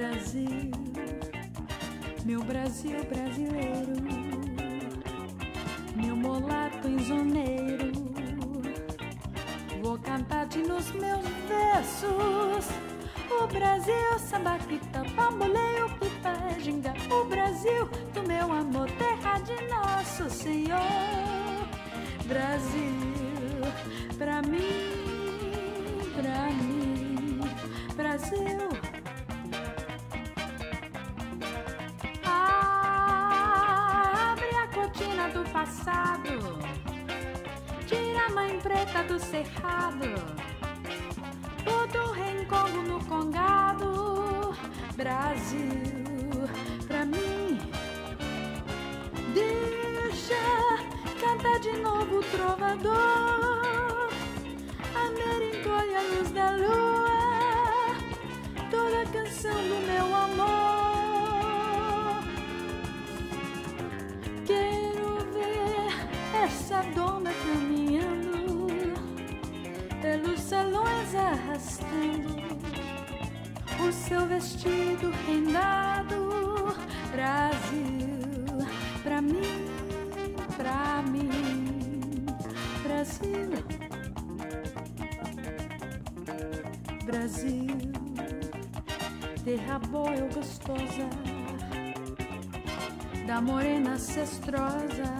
Brasil, meu Brasil brasileiro, meu molato enzoneiro. Vou cantar-te nos meus versos. O Brasil, sambaquita, bamboleio, pipa, é ginga. O Brasil do meu amor, terra de nosso Senhor. Brasil, pra mim, pra mim, Brasil. Abre a cortina do passado, tira a mãe preta do cerrado, Brasil, pra mim. Deixa cantar de novo o trovador, a meringoia, a luz da lua, toda a canção do meu amor. Quero ver essa dona caminhando pelos salões arrastando o seu vestido rendado. Brasil, pra mim, pra mim, Brasil, Brasil, terra boa e gostosa da morena cestrosa,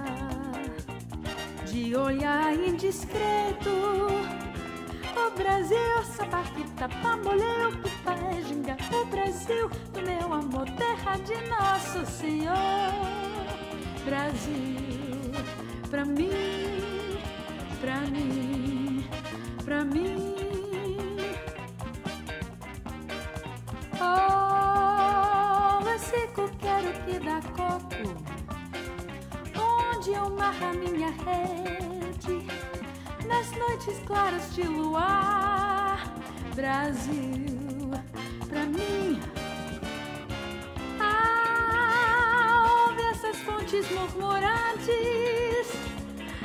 de olhar indiscreto. Brasil, sapaquita, pamboleu, pipa, é ginga. O Brasil do meu amor, terra de nosso Senhor. Brasil, pra mim, pra mim, pra mim. Oh, esse quero que dá coco, onde eu marro a minha rede, noites claras de luar, Brasil, pra mim. Ah, ouve essas fontes murmurantes,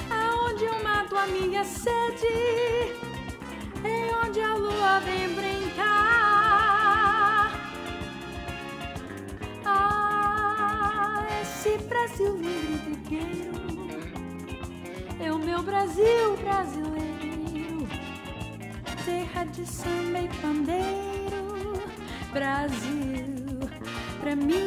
aonde eu mato a minha sede, e onde a lua vem brincar. Ah, esse Brasil livre e trigueiro é o meu Brasil brasileiro, terra de samba e pandeiro, Brasil, pra mim,